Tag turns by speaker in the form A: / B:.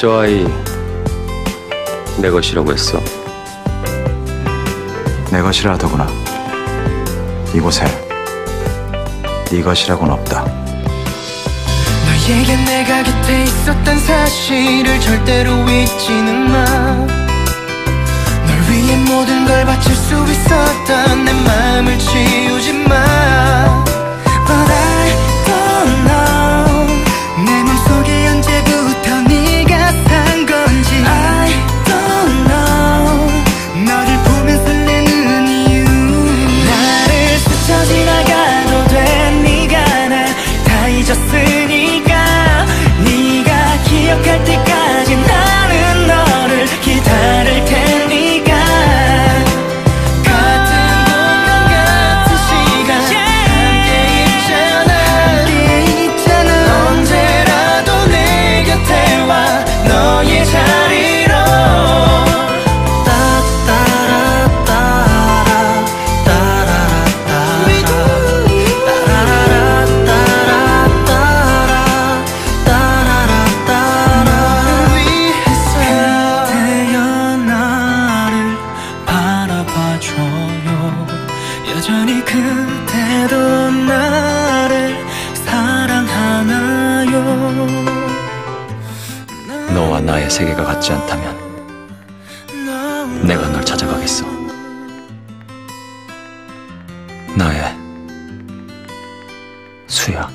A: 저 아이 내 것이라고 했어.
B: 내 것이라더구나. 이곳에 네 것이라고는 없다.
C: 너에게 내가 곁에 있었던 사실을 절대로 잊지는 마. 널 위해 모든 걸 바칠 수 있었던 내 마음을 치우 여전히 그대도 나를 사랑하나요
B: 너와 나의 세계가 같지 않다면 내가 널 찾아가겠어. 나의 수야.